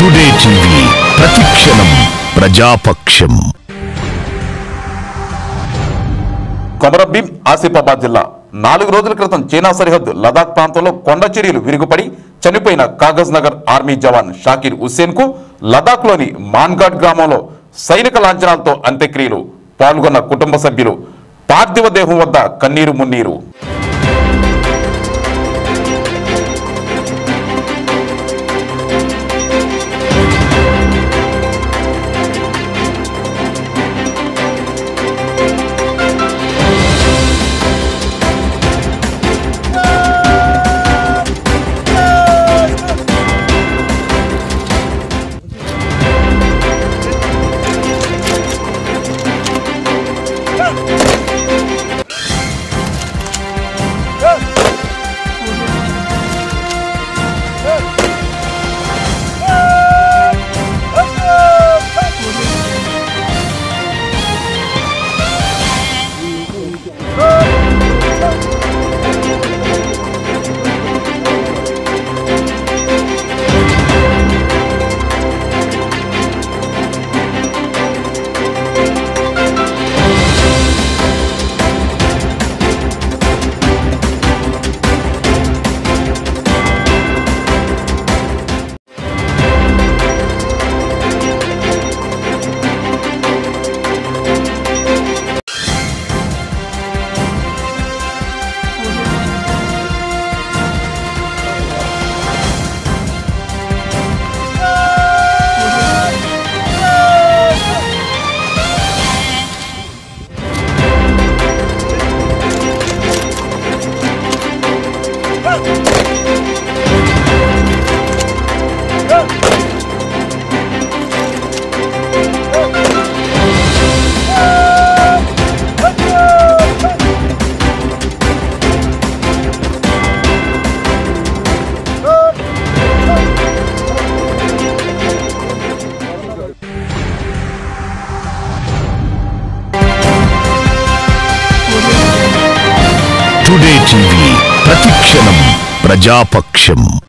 Today TV ప్రతిక్షణం ప్రజాపక్షం. కొమరంభీం ఆసిఫాబాద్ జిల్లా. నాలుగు రోజుల క్రితం చైనా సరిహద్దు లదాఖ్ ప్రాంతంలో కొండ చర్యలు విరుగుపడి చనిపోయిన కాగజ్ నగర్ ఆర్మీ జవాన్ షాకీర్ హుస్సేన్కు లదాఖ్లోని మాన్గాడ్ గ్రామంలో సైనిక లాంఛనాలతో అంత్యక్రియలు పాల్గొన్న కుటుంబ సభ్యులు పార్థివ దేహం వద్ద కన్నీరు మున్నీరు. టీవీ ప్రతిక్షణం ప్రజాపక్షం.